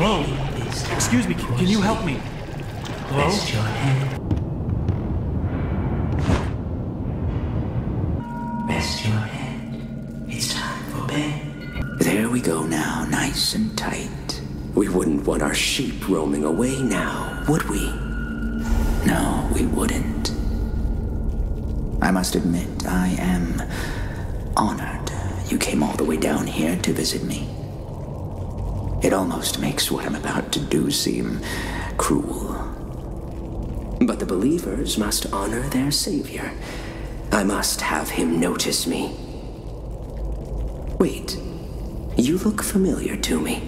Hello? Excuse me, can, can you help me? Hello? Rest your head. Rest your head. It's time for bed. There we go now, nice and tight. We wouldn't want our sheep roaming away now, would we? No, we wouldn't. I must admit, I am honored you came all the way down here to visit me. It almost makes what I'm about to do seem cruel. But the believers must honor their savior. I must have him notice me. Wait, you look familiar to me.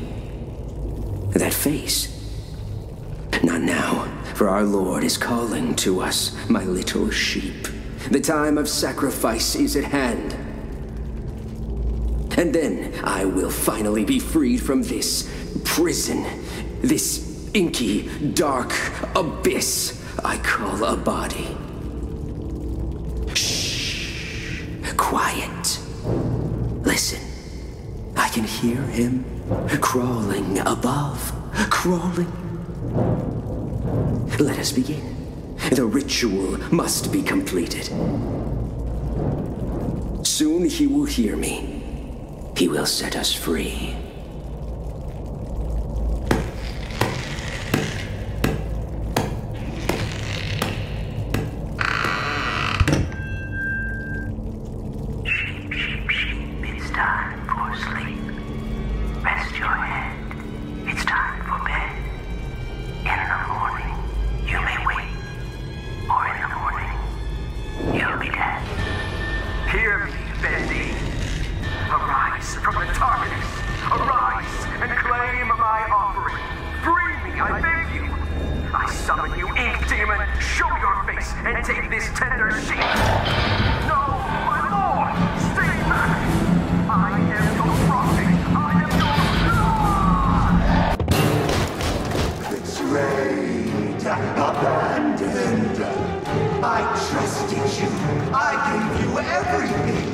That face. Not now, for our Lord is calling to us, my little sheep. The time of sacrifice is at hand. And then I will finally be freed from this prison, this inky, dark abyss I call a body. Shh. Quiet. Listen. I can hear him crawling above, crawling. Let us begin. The ritual must be completed. Soon he will hear me. He will set us free. Abandoned. I trusted you. I gave you everything.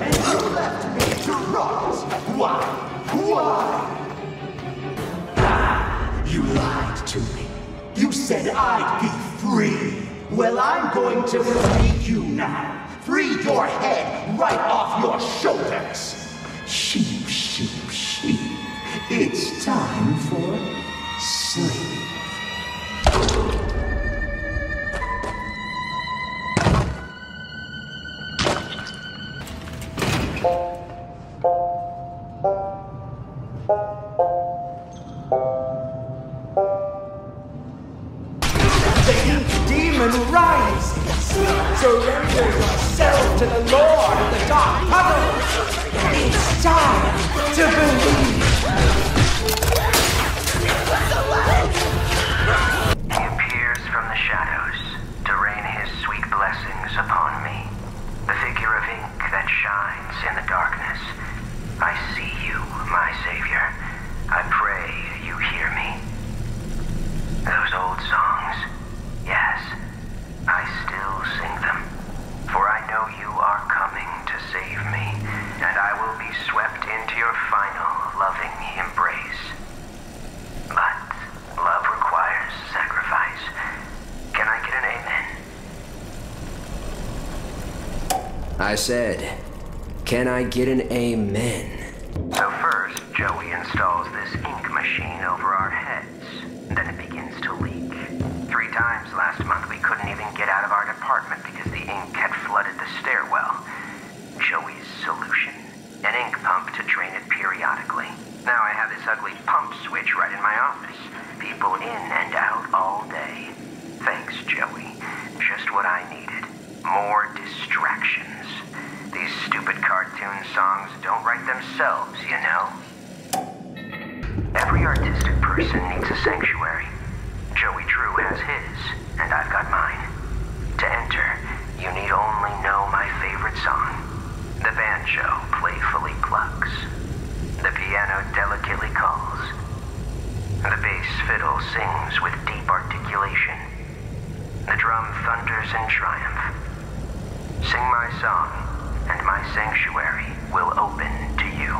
And you left me to rot. Why? Why? Ah, you lied to me. You said I'd be free. Well, I'm going to free you now. Free your head right off your shoulders. Sheep, sheep, sheep. It's time demon rises. Surrender yourself to the Lord of the Dark Puddle. It's time to believe. He appears from the shadows to rain his sweet blessings upon me. The figure of ink that shines in the darkness. I see you, my savior. I pray you hear me. Those old songs, yes, I still sing them. For I know you are coming to save me, and I will be swept into your final loving embrace. But love requires sacrifice. Can I get an amen? I said, can I get an amen? So first, Joey installs this ink machine over our heads. Then it begins to leak. Three times last month we couldn't even get out of our department because the ink had flooded the stairwell. Joey's solution? An ink pump to drain it periodically. Now I have this ugly pump switch right in my office. People in and out all day. Thanks, Joey. Just what I needed. More distractions. These stupid cartoon songs don't write themselves, you know? Every artistic person needs a sanctuary. Joey Drew has his, and I've got mine. To enter, you need only know my favorite song. The banjo playfully clucks. The piano delicately calls. The bass fiddle sings with deep articulation. The drum thunders in triumph. Sing my song, and my sanctuary will open to you.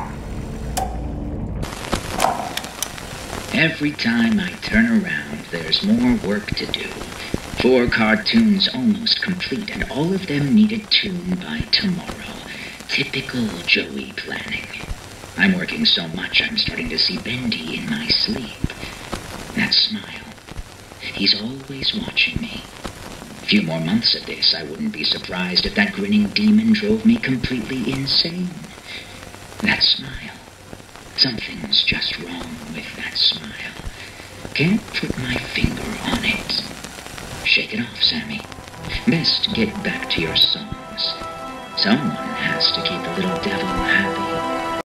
Every time I turn around, there's more work to do. Four cartoons almost complete, and all of them need a tune by tomorrow. Typical Joey planning. I'm working so much I'm starting to see Bendy in my sleep. That smile. He's always watching me. Few more months of this, I wouldn't be surprised if that grinning demon drove me completely insane. That smile. Something's just wrong with that smile. Can't put my finger on it. Shake it off, Sammy. Best get back to your songs. Someone has to keep the little devil happy.